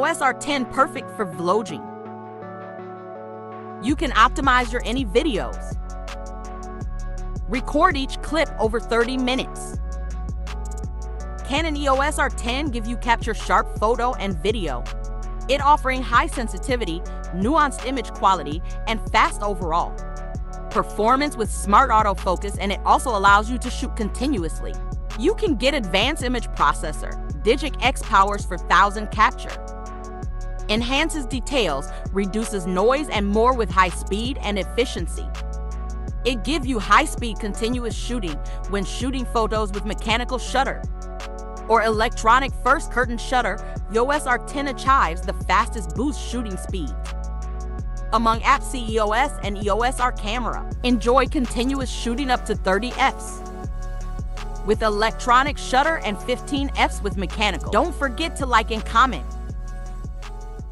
R10 perfect for vlogging. You can optimize your any videos. Record each clip over 30 minutes. Canon EOS R10 give you capture sharp photo and video. It offering high sensitivity, nuanced image quality, and fast overall. Performance with smart autofocus and it also allows you to shoot continuously. You can get advanced image processor, Digic X powers for 1000 capture. Enhances details, reduces noise and more with high speed and efficiency. It gives you high-speed continuous shooting when shooting photos with mechanical shutter or electronic first curtain shutter, EOS R10 achieves the fastest boost shooting speed. Among APS-C EOS and EOS R camera, enjoy continuous shooting up to 30 Fs. With electronic shutter and 15 Fs with mechanical. Don't forget to like and comment.